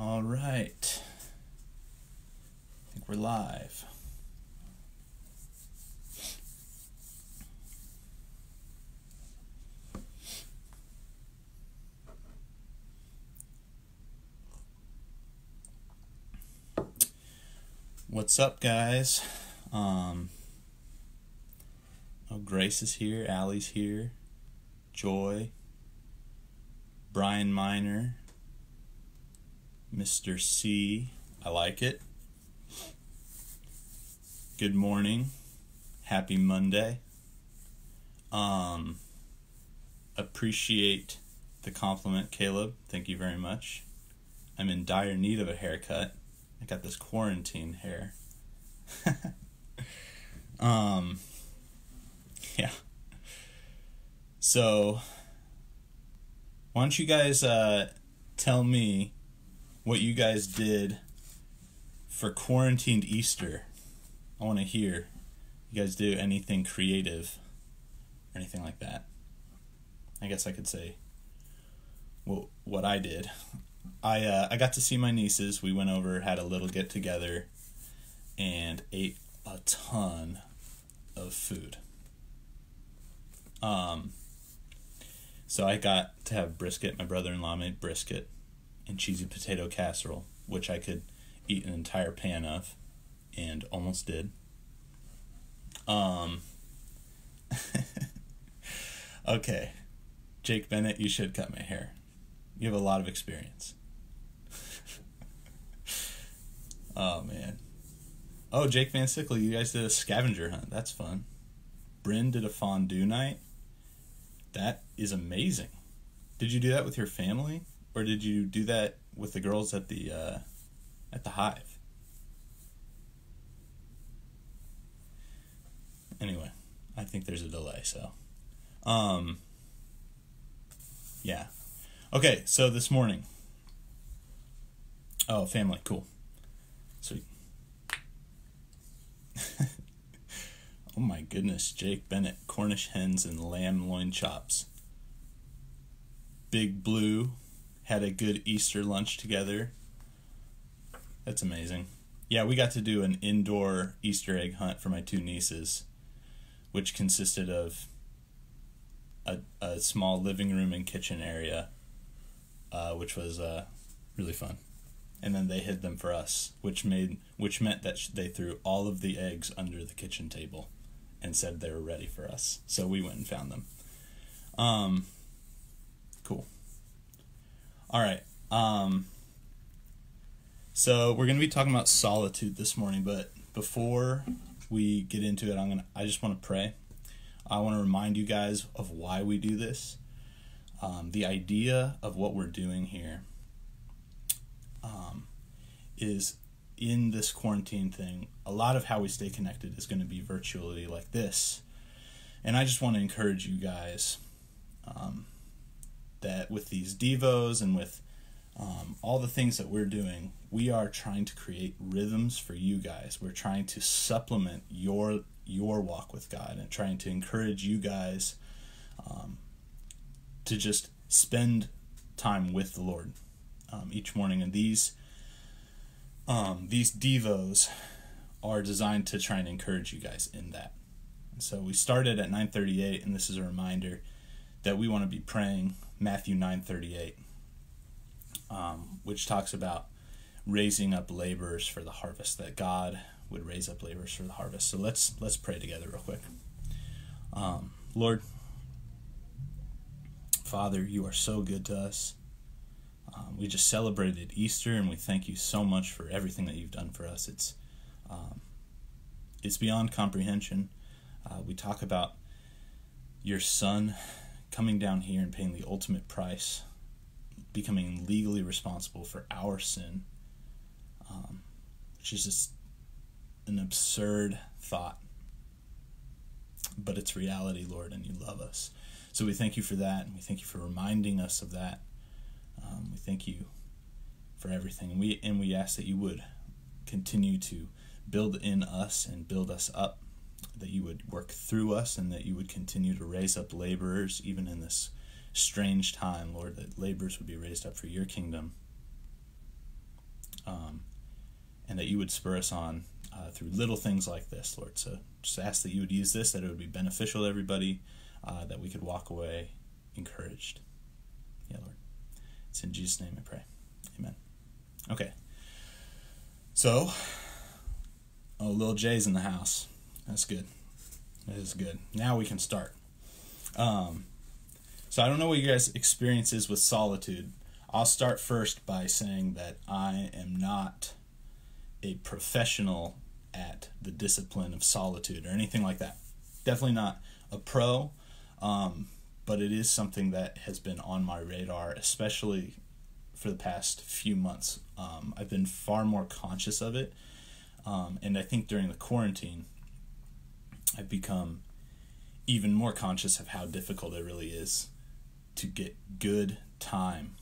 All right. I think we're live. What's up, guys? Um, oh, Grace is here. Allie's here. Joy. Brian Miner. Mr. C. I like it. Good morning. Happy Monday. Um, appreciate the compliment, Caleb. Thank you very much. I'm in dire need of a haircut. I got this quarantine hair. um, yeah. So, why don't you guys uh, tell me what you guys did for quarantined Easter. I want to hear. You guys do anything creative or anything like that? I guess I could say well, what I did. I uh, I got to see my nieces. We went over, had a little get together, and ate a ton of food. Um. So I got to have brisket. My brother in law made brisket and cheesy potato casserole, which I could eat an entire pan of, and almost did. Um. okay, Jake Bennett, you should cut my hair. You have a lot of experience. oh man. Oh, Jake Van Sickle, you guys did a scavenger hunt. That's fun. Bryn did a fondue night. That is amazing. Did you do that with your family? Or did you do that with the girls at the uh, at the hive? Anyway, I think there's a delay, so um yeah. Okay, so this morning. Oh, family, cool. Sweet. oh my goodness, Jake Bennett, Cornish hens and lamb loin chops. Big Blue had a good Easter lunch together. That's amazing. Yeah, we got to do an indoor Easter egg hunt for my two nieces, which consisted of a, a small living room and kitchen area, uh, which was uh, really fun. And then they hid them for us, which made which meant that they threw all of the eggs under the kitchen table, and said they were ready for us. So we went and found them. Um, cool. All right. Um, so we're going to be talking about solitude this morning, but before we get into it, I'm gonna. I just want to pray. I want to remind you guys of why we do this. Um, the idea of what we're doing here um, is in this quarantine thing. A lot of how we stay connected is going to be virtually like this, and I just want to encourage you guys. Um, that with these devos and with um, all the things that we're doing, we are trying to create rhythms for you guys. We're trying to supplement your your walk with God and trying to encourage you guys um, to just spend time with the Lord um, each morning. And these um, these devos are designed to try and encourage you guys in that. And so we started at 9:38, and this is a reminder that we want to be praying Matthew 9:38, um, which talks about raising up laborers for the harvest. That God would raise up laborers for the harvest. So let's let's pray together real quick. Um, Lord, Father, you are so good to us. Um, we just celebrated Easter, and we thank you so much for everything that you've done for us. It's um, it's beyond comprehension. Uh, we talk about your Son coming down here and paying the ultimate price, becoming legally responsible for our sin, um, which is just an absurd thought. But it's reality, Lord, and you love us. So we thank you for that, and we thank you for reminding us of that. Um, we thank you for everything, and we and we ask that you would continue to build in us and build us up that you would work through us and that you would continue to raise up laborers even in this strange time, Lord, that laborers would be raised up for your kingdom. um, and that you would spur us on uh, through little things like this, Lord. So just ask that you would use this, that it would be beneficial to everybody, uh, that we could walk away encouraged. Yeah, Lord. It's in Jesus' name I pray. Amen. Okay. So, oh, little Jay's in the house. That's good. That is good. Now we can start. Um, so I don't know what you guys' experience is with solitude. I'll start first by saying that I am not a professional at the discipline of solitude or anything like that. Definitely not a pro, um, but it is something that has been on my radar, especially for the past few months. Um, I've been far more conscious of it, um, and I think during the quarantine, I've become even more conscious of how difficult it really is to get good time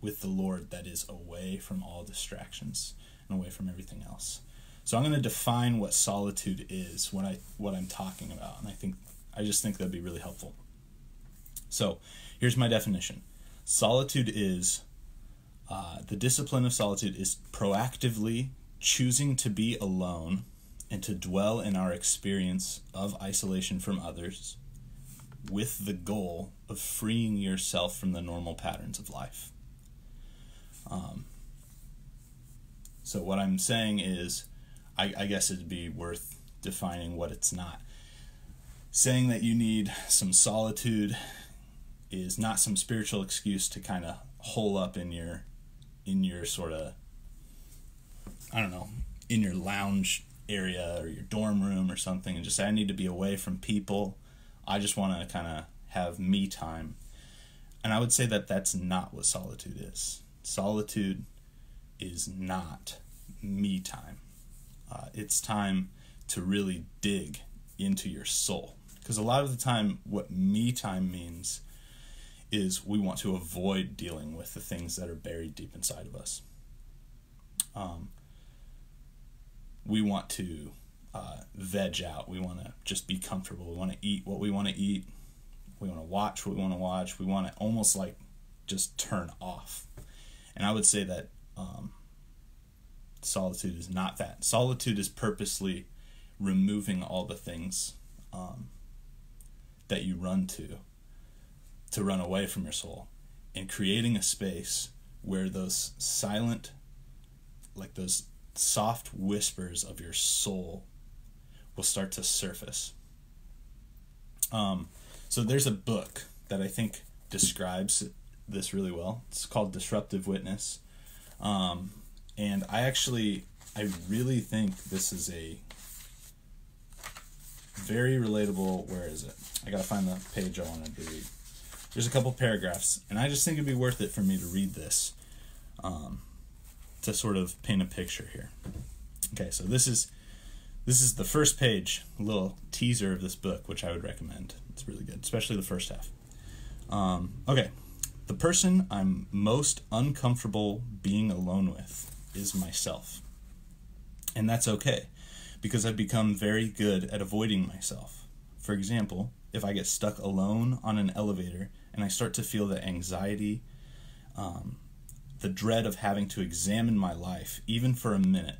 with the Lord that is away from all distractions and away from everything else. So I'm going to define what solitude is, what I what I'm talking about, and I think I just think that'd be really helpful. So, here's my definition. Solitude is uh, the discipline of solitude is proactively choosing to be alone and to dwell in our experience of isolation from others with the goal of freeing yourself from the normal patterns of life. Um, so, what I'm saying is, I, I guess it'd be worth defining what it's not. Saying that you need some solitude is not some spiritual excuse to kind of hole up in your in your sort of I don't know, in your lounge area or your dorm room or something and just say I need to be away from people. I just want to kind of have me time. And I would say that that's not what solitude is. Solitude is not me time. Uh, it's time to really dig into your soul. Because a lot of the time, what me time means is we want to avoid dealing with the things that are buried deep inside of us. Um, we want to uh, veg out. We want to just be comfortable. We want to eat what we want to eat. We want to watch what we want to watch. We want to almost like just turn off. And I would say that um, solitude is not that. Solitude is purposely removing all the things um, that you run to to run away from your soul and creating a space where those silent like those soft whispers of your soul will start to surface. Um, so there's a book that i think describes this really well. It's called disruptive witness. Um, and i actually i really think this is a very relatable where is it? I gotta find the page i wanted to read. There's a couple paragraphs, and I just think it'd be worth it for me to read this. Um, to sort of paint a picture here. Okay, so this is this is the first page, a little teaser of this book, which I would recommend. It's really good, especially the first half. Um, okay, the person I'm most uncomfortable being alone with is myself. And that's okay, because I've become very good at avoiding myself. For example, if I get stuck alone on an elevator and I start to feel the anxiety, um, the dread of having to examine my life, even for a minute,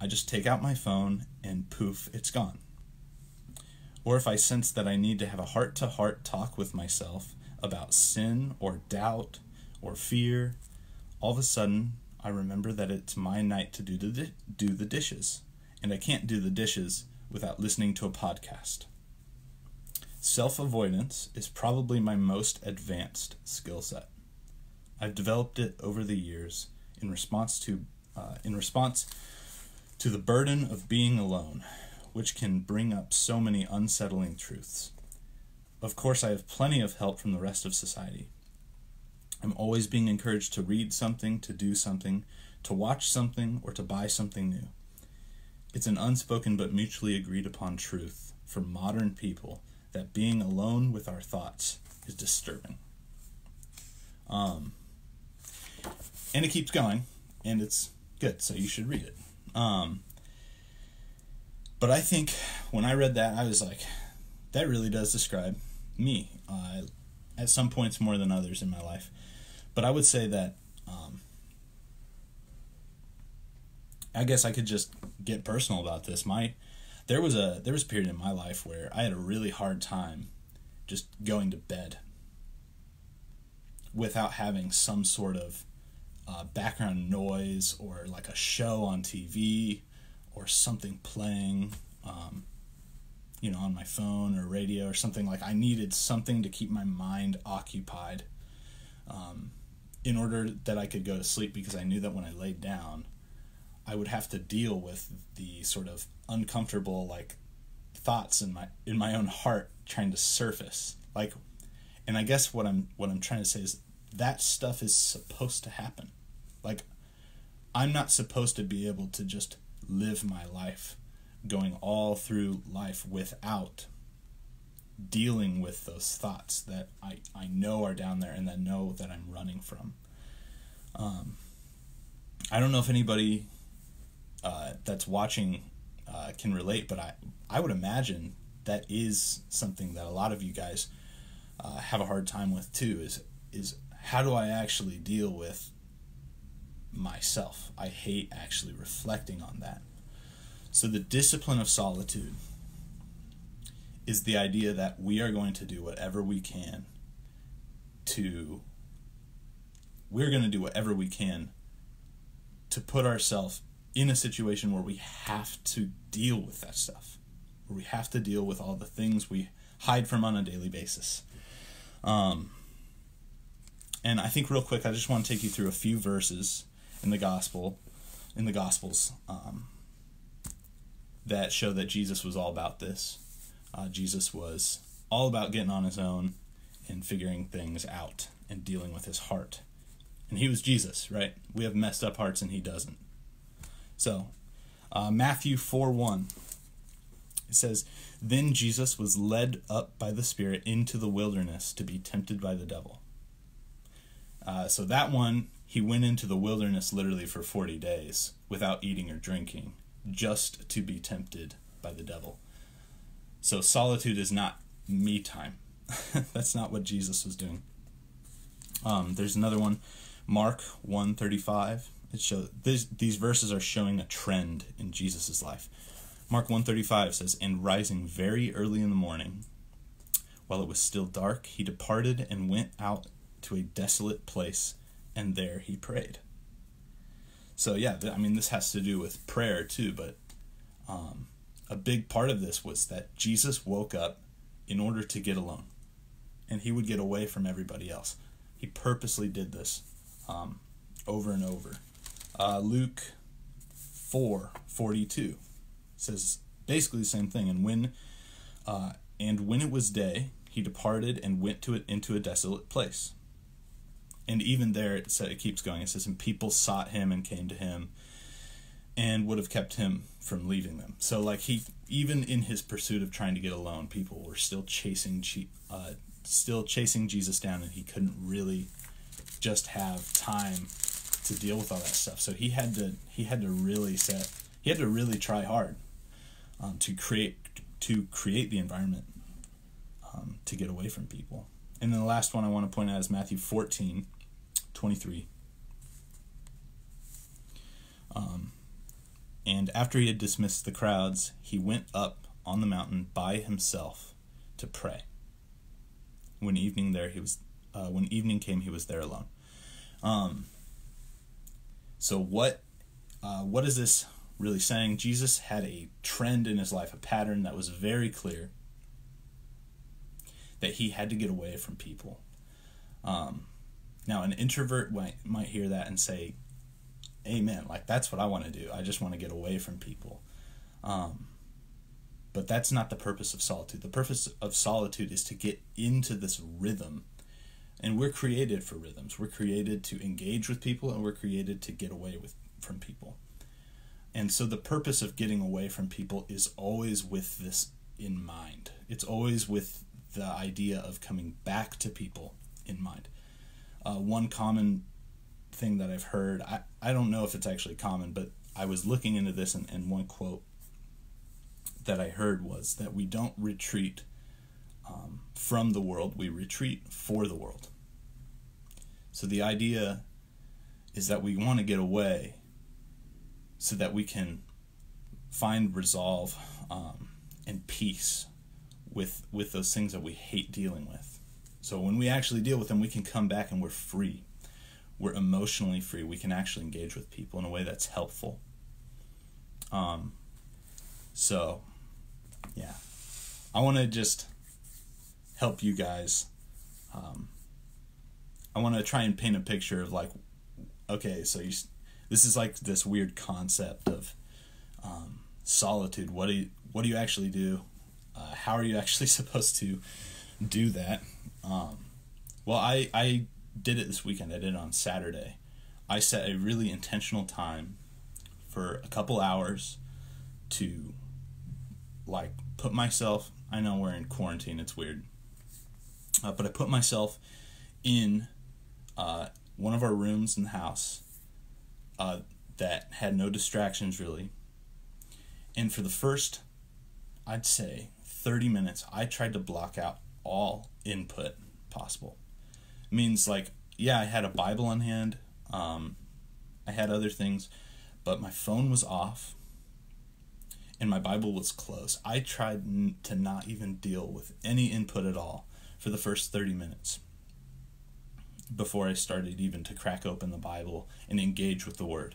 I just take out my phone and poof, it's gone. Or if I sense that I need to have a heart to heart talk with myself about sin or doubt or fear, all of a sudden I remember that it's my night to do the, di- do the dishes, and I can't do the dishes without listening to a podcast. Self avoidance is probably my most advanced skill set. I've developed it over the years in response to uh, in response to the burden of being alone, which can bring up so many unsettling truths. Of course, I have plenty of help from the rest of society. I'm always being encouraged to read something, to do something, to watch something, or to buy something new. It's an unspoken but mutually agreed upon truth for modern people that being alone with our thoughts is disturbing. Um, and it keeps going, and it's good, so you should read it. Um, but I think when I read that, I was like, that really does describe me uh, at some points more than others in my life. But I would say that um, I guess I could just get personal about this. My there was a there was a period in my life where I had a really hard time just going to bed without having some sort of uh, background noise or like a show on TV or something playing, um, you know, on my phone or radio or something like. I needed something to keep my mind occupied, um, in order that I could go to sleep because I knew that when I laid down, I would have to deal with the sort of uncomfortable like thoughts in my in my own heart trying to surface like and I guess what I'm what I'm trying to say is that stuff is supposed to happen. Like I'm not supposed to be able to just live my life going all through life without dealing with those thoughts that I, I know are down there and that know that I'm running from. Um, I don't know if anybody uh, that's watching uh, can relate, but I, I would imagine that is something that a lot of you guys uh, have a hard time with too. Is is how do I actually deal with myself? I hate actually reflecting on that. So the discipline of solitude is the idea that we are going to do whatever we can to we're going to do whatever we can to put ourselves in a situation where we have to deal with that stuff, where we have to deal with all the things we hide from on a daily basis. Um, and I think real quick, I just want to take you through a few verses in the gospel, in the gospels, um, that show that Jesus was all about this. Uh, Jesus was all about getting on his own and figuring things out and dealing with his heart. And he was Jesus, right? We have messed up hearts and he doesn't. So, uh, Matthew 4 1. It says, Then Jesus was led up by the Spirit into the wilderness to be tempted by the devil. Uh, so, that one, he went into the wilderness literally for 40 days without eating or drinking, just to be tempted by the devil. So, solitude is not me time. That's not what Jesus was doing. Um, there's another one, Mark 135 it shows these these verses are showing a trend in Jesus' life. Mark 135 says, And rising very early in the morning, while it was still dark, he departed and went out to a desolate place, and there he prayed. So yeah, I mean this has to do with prayer too, but um, a big part of this was that Jesus woke up in order to get alone, and he would get away from everybody else. He purposely did this um, over and over. Uh, Luke 4 42 says basically the same thing. And when, uh, and when it was day, he departed and went to it into a desolate place. And even there, it, said, it keeps going. It says, And people sought him and came to him and would have kept him from leaving them. So, like, he, even in his pursuit of trying to get alone, people were still chasing, uh, still chasing Jesus down, and he couldn't really just have time to deal with all that stuff. So he had to he had to really set he had to really try hard um, to create to create the environment um, to get away from people. And then the last one I want to point out is Matthew 14, 23. Um, and after he had dismissed the crowds, he went up on the mountain by himself to pray. When evening there he was, uh, when evening came, he was there alone. Um, so what uh, what is this really saying? Jesus had a trend in his life, a pattern that was very clear that he had to get away from people. Um, now, an introvert might, might hear that and say, Amen. Like, that's what I want to do. I just want to get away from people. Um, but that's not the purpose of solitude. The purpose of solitude is to get into this rhythm and we're created for rhythms we're created to engage with people and we're created to get away with from people and so the purpose of getting away from people is always with this in mind it's always with the idea of coming back to people in mind. Uh, one common thing that i've heard I, I don't know if it's actually common but i was looking into this and, and one quote that i heard was that we don't retreat um, from the world we retreat for the world. So the idea is that we want to get away so that we can find resolve um, and peace with with those things that we hate dealing with. So when we actually deal with them, we can come back and we're free. We're emotionally free. We can actually engage with people in a way that's helpful. Um, so, yeah, I want to just help you guys. Um, I want to try and paint a picture of like, okay, so you, this is like this weird concept of um, solitude. What do you what do you actually do? Uh, how are you actually supposed to do that? Um, well, I I did it this weekend. I did it on Saturday. I set a really intentional time for a couple hours to like put myself. I know we're in quarantine. It's weird, uh, but I put myself in uh, one of our rooms in the house uh, that had no distractions really. And for the first, I'd say 30 minutes, I tried to block out all input possible. It means like, yeah, I had a Bible on hand, um, I had other things, but my phone was off and my Bible was closed. I tried n- to not even deal with any input at all for the first 30 minutes before I started even to crack open the Bible and engage with the Word.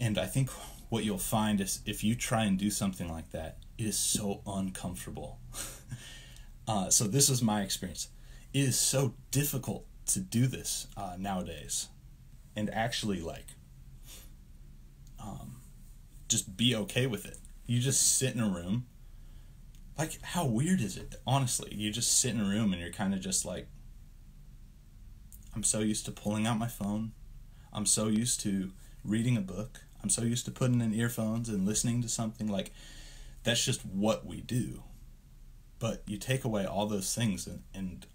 And I think what you'll find is if you try and do something like that, it is so uncomfortable. uh, so this is my experience. It is so difficult to do this uh, nowadays, and actually like, um, just be okay with it. You just sit in a room. Like, how weird is it? Honestly, you just sit in a room and you're kind of just like, I'm so used to pulling out my phone. I'm so used to reading a book. I'm so used to putting in earphones and listening to something like that's just what we do. But you take away all those things and, and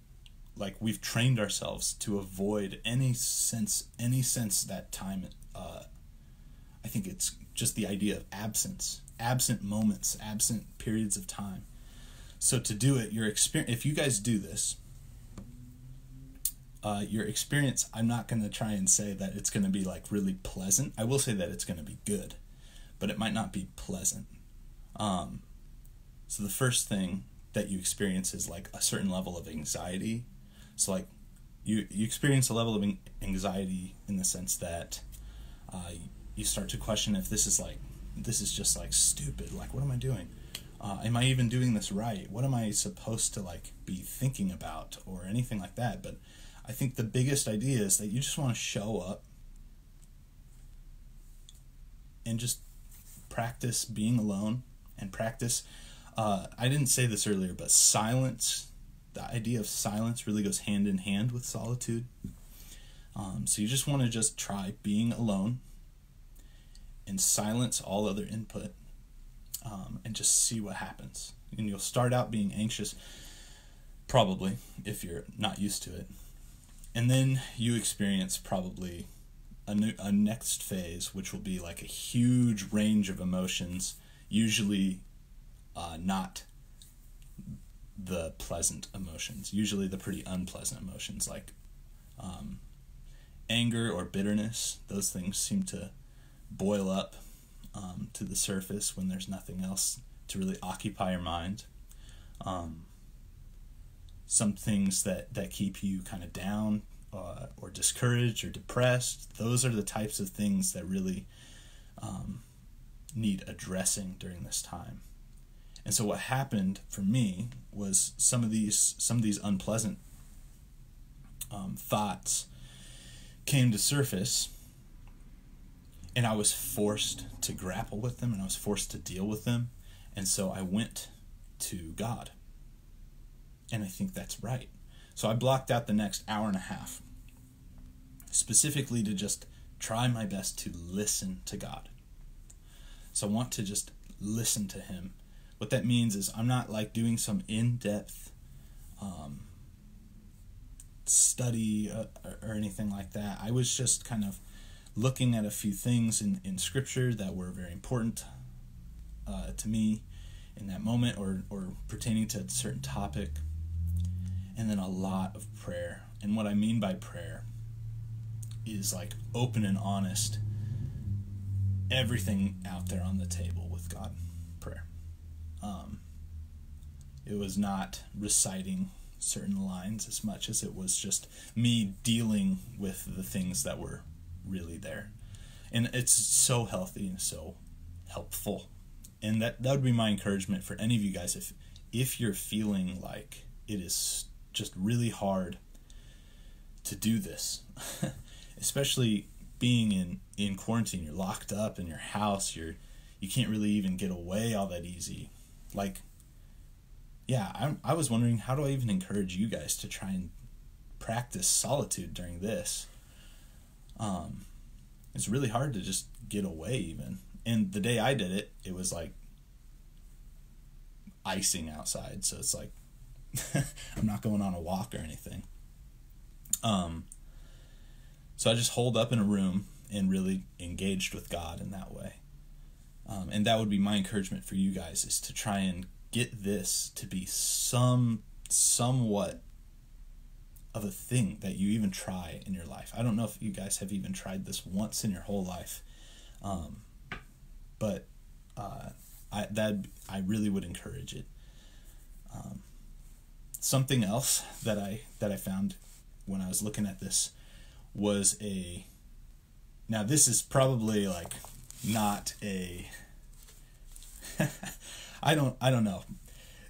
like we've trained ourselves to avoid any sense any sense that time uh, I think it's just the idea of absence, absent moments, absent periods of time. So to do it, your experience if you guys do this, uh, your experience, I'm not going to try and say that it's going to be like really pleasant. I will say that it's going to be good, but it might not be pleasant. Um, so the first thing that you experience is like a certain level of anxiety. So like you you experience a level of anxiety in the sense that uh, you start to question if this is like this is just like stupid. Like what am I doing? Uh, am I even doing this right? What am I supposed to like be thinking about or anything like that? But I think the biggest idea is that you just want to show up and just practice being alone and practice. Uh, I didn't say this earlier, but silence, the idea of silence really goes hand in hand with solitude. Um, so you just want to just try being alone and silence all other input um, and just see what happens. And you'll start out being anxious, probably, if you're not used to it and then you experience probably a, new, a next phase which will be like a huge range of emotions usually uh, not the pleasant emotions usually the pretty unpleasant emotions like um, anger or bitterness. Those things seem to boil up um, to the surface when there's nothing else to really occupy your mind. Um, some things that that keep you kind of down uh, or discouraged or depressed those are the types of things that really um, need addressing during this time and so what happened for me was some of these some of these unpleasant um, thoughts came to surface and i was forced to grapple with them and i was forced to deal with them and so i went to god and I think that's right. So I blocked out the next hour and a half specifically to just try my best to listen to God. So I want to just listen to Him. What that means is I'm not like doing some in depth um, study uh, or anything like that. I was just kind of looking at a few things in, in Scripture that were very important uh, to me in that moment or, or pertaining to a certain topic and then a lot of prayer. And what I mean by prayer is like open and honest everything out there on the table with God. Prayer. Um, it was not reciting certain lines as much as it was just me dealing with the things that were really there. And it's so healthy and so helpful. And that that would be my encouragement for any of you guys if if you're feeling like it is just really hard to do this, especially being in in quarantine, you're locked up in your house, you're you can't really even get away all that easy. Like yeah, I I was wondering how do I even encourage you guys to try and practice solitude during this? Um it's really hard to just get away even. And the day I did it, it was like icing outside, so it's like I'm not going on a walk or anything. Um, so I just holed up in a room and really engaged with God in that way. Um, and that would be my encouragement for you guys is to try and get this to be some somewhat of a thing that you even try in your life. I don't know if you guys have even tried this once in your whole life, um, but uh, I that I really would encourage it. Um, something else that I that I found when I was looking at this was a now this is probably like not a I don't I don't know.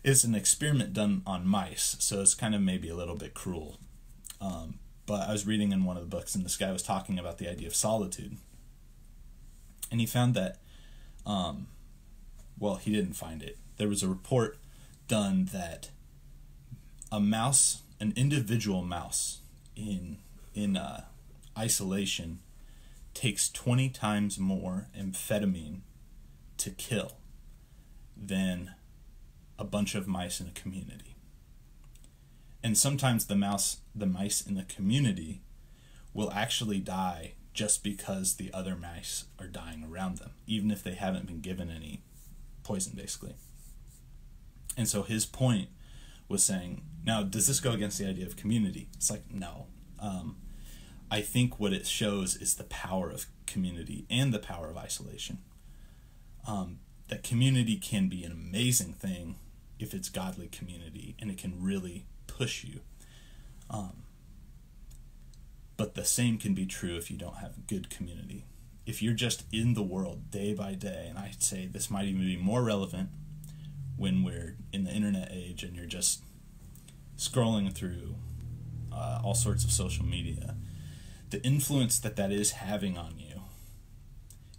It's an experiment done on mice, so it's kind of maybe a little bit cruel. Um, but I was reading in one of the books, and this guy was talking about the idea of solitude, and he found that, um, well, he didn't find it. There was a report done that a mouse, an individual mouse, in in uh, isolation, takes twenty times more amphetamine to kill than a bunch of mice in a community. And sometimes the mouse, the mice in the community, will actually die just because the other mice are dying around them, even if they haven't been given any poison, basically. And so his point was saying, now, does this go against the idea of community? It's like, no. Um, I think what it shows is the power of community and the power of isolation. Um, that community can be an amazing thing if it's godly community and it can really push you. Um, but the same can be true if you don't have good community. If you're just in the world day by day, and I'd say this might even be more relevant when we're in the internet age and you're just scrolling through uh, all sorts of social media, the influence that that is having on you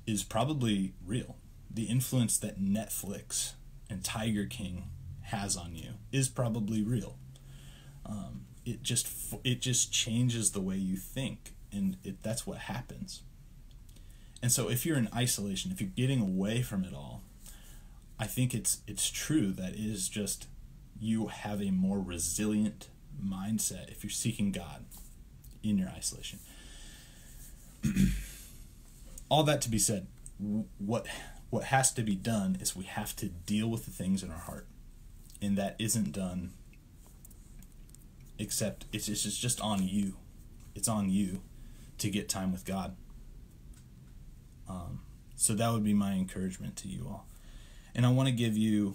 is probably real. The influence that Netflix and Tiger King has on you is probably real. Um, it just it just changes the way you think, and it, that's what happens. And so, if you're in isolation, if you're getting away from it all, I think it's it's true that it is just you have a more resilient mindset if you're seeking God in your isolation. All that to be said, what what has to be done is we have to deal with the things in our heart, and that isn't done. Except it's just, it's just on you. It's on you to get time with God. Um, so that would be my encouragement to you all. And I want to give you.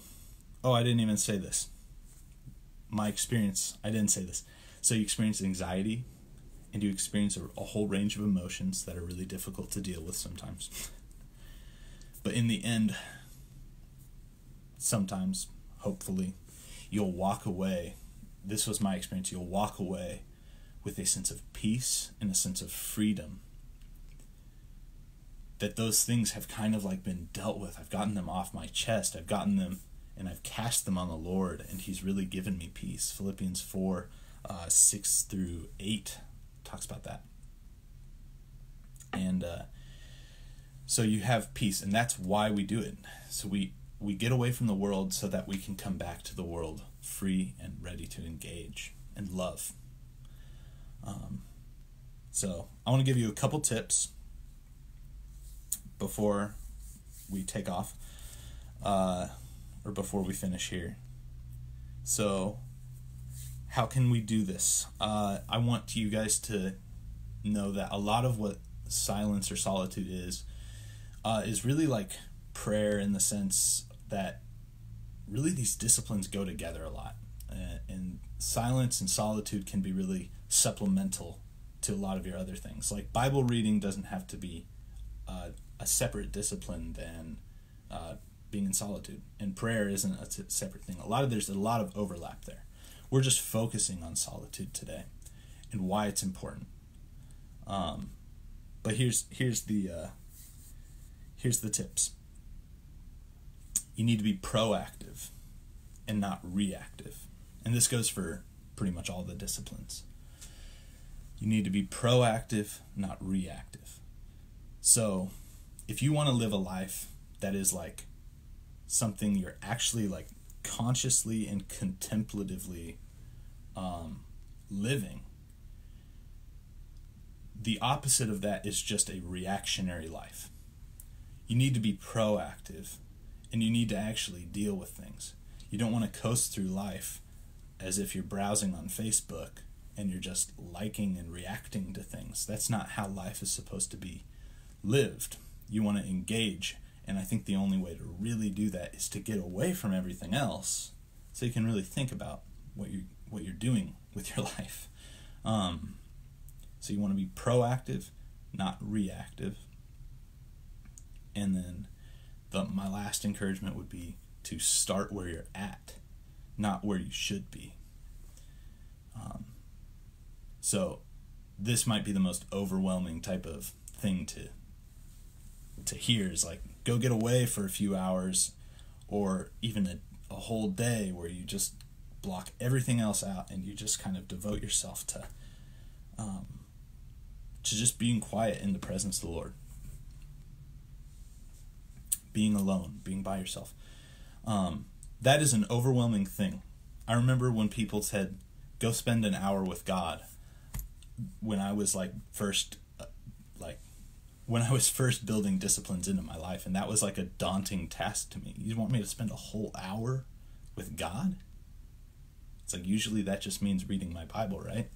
Oh, I didn't even say this my experience, I didn't say this. So you experience anxiety and you experience a, a, whole range of emotions that are really difficult to deal with sometimes. But in the end, sometimes, hopefully, you'll walk away. This was my experience. You'll walk away with a sense of peace and a sense of freedom. That those things have kind of like been dealt with. I've gotten them off my chest. I've gotten them and I've cast them on the Lord, and He's really given me peace. Philippians 4 uh, 6 through 8 talks about that. And uh, so you have peace, and that's why we do it. So we, we get away from the world so that we can come back to the world free and ready to engage and love. Um, so I want to give you a couple tips before we take off. Uh, or before we finish here. So, how can we do this? Uh, I want you guys to know that a lot of what silence or solitude is, uh, is really like prayer in the sense that really these disciplines go together a lot. Uh, and silence and solitude can be really supplemental to a lot of your other things. Like Bible reading doesn't have to be uh, a separate discipline than uh, being in solitude, and prayer isn't a separate thing. A lot of there's a lot of overlap there. We're just focusing on solitude today, and why it's important. Um, but here's here's the uh, here's the tips. You need to be proactive and not reactive, and this goes for pretty much all the disciplines. You need to be proactive, not reactive. So, if you want to live a life that is like something you're actually like consciously and contemplatively um, living, the opposite of that is just a reactionary life. You need to be proactive and you need to actually deal with things. You don't want to coast through life as if you're browsing on Facebook and you're just liking and reacting to things. That's not how life is supposed to be lived. You want to engage. And I think the only way to really do that is to get away from everything else so you can really think about what you what you're doing with your life. Um, so you want to be proactive, not reactive. And then the my last encouragement would be to start where you're at, not where you should be. Um, so this might be the most overwhelming type of thing to to hear is like go get away for a few hours or even a, a whole day where you just block everything else out and you just kind of devote yourself to um, to just being quiet in the presence of the Lord. Being alone, being by yourself. Um, that is an overwhelming thing. I remember when people said, go spend an hour with God when I was like first when I was first building disciplines into my life and that was like a daunting task to me. You want me to spend a whole hour with God? It's like usually that just means reading my Bible, right?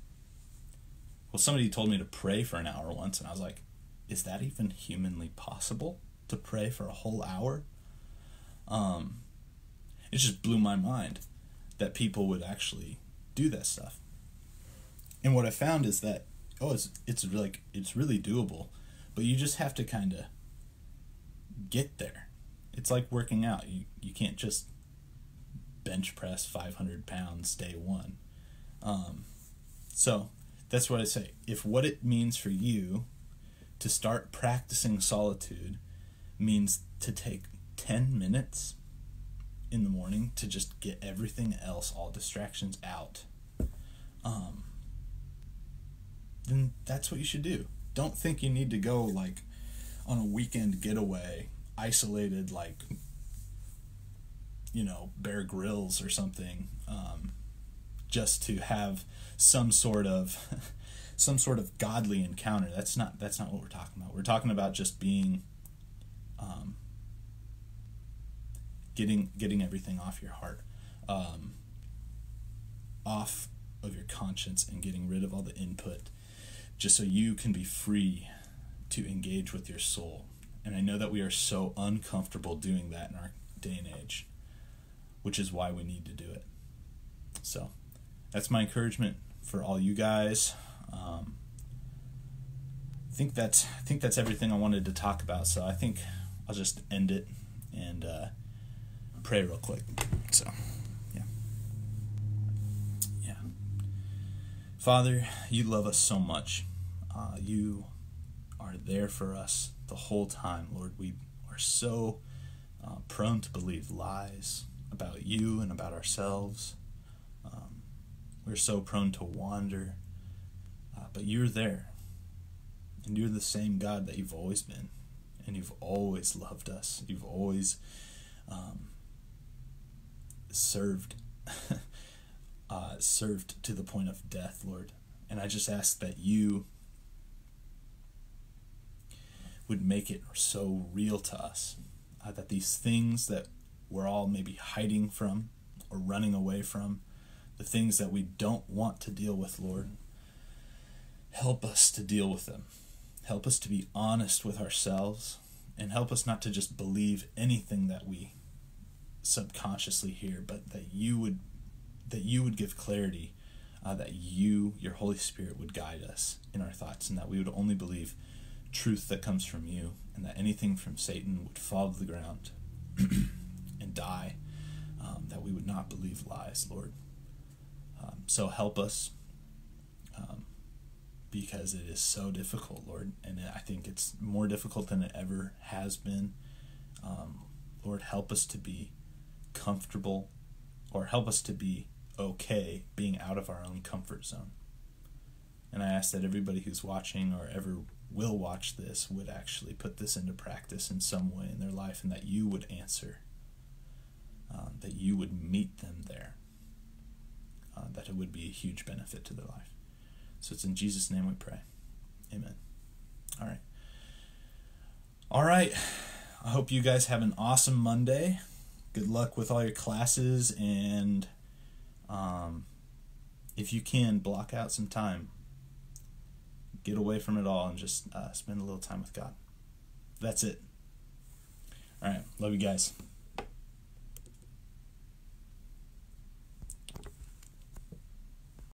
Well, somebody told me to pray for an hour once and I was like, is that even humanly possible to pray for a whole hour? Um it just blew my mind that people would actually do that stuff. And what I found is that oh, it's it's like it's really doable, but you just have to kind of get there. It's like working out. You you can't just bench press 500 pounds day one. Um, so that's what I say. If what it means for you to start practicing solitude means to take 10 minutes in the morning to just get everything else, all distractions out, um, then that's what you should do. Don't think you need to go like on a weekend getaway, isolated like you know Bear Grylls or something, um, just to have some sort of some sort of godly encounter. That's not that's not what we're talking about. We're talking about just being um, getting getting everything off your heart, um, off of your conscience, and getting rid of all the input just so you can be free to engage with your soul. And I know that we are so uncomfortable doing that in our day and age, which is why we need to do it. So that's my encouragement for all you guys. Um, I think that's I think that's everything I wanted to talk about. So I think I'll just end it and uh, pray real quick. So. Yeah, yeah. Father, you love us so much. Uh, you are there for us the whole time, Lord. We are so uh, prone to believe lies about you and about ourselves. Um, we're so prone to wander, uh, but you're there. And you're the same God that you've always been. And you've always loved us. You've always um, served uh, served to the point of death, Lord. And I just ask that you would make it so real to us uh, that these things that we're all maybe hiding from or running away from, the things that we don't want to deal with, Lord, help us to deal with them. Help us to be honest with ourselves and help us not to just believe anything that we subconsciously hear, but that you would that you would give clarity, uh, that you, your Holy Spirit, would guide us in our thoughts, and that we would only believe truth that comes from you, and that anything from Satan would fall to the ground and die. Um, that we would not believe lies, Lord. Um, so help us. Um, because it is so difficult, Lord. And I think it's more difficult than it ever has been. Um, Lord, help us to be comfortable or help us to be okay being out of our own comfort zone. And I ask that everybody who's watching or ever will watch this would actually put this into practice in some way in their life and that you would answer, um, that you would meet them there, uh, that it would be a huge benefit to their life. So it's in Jesus' name we pray. Amen. All right. All right. I hope you guys have an awesome Monday. Good luck with all your classes, and um, if you can, block out some time. Get away from it all and just uh, spend a little time with God. That's it. All right. Love you guys.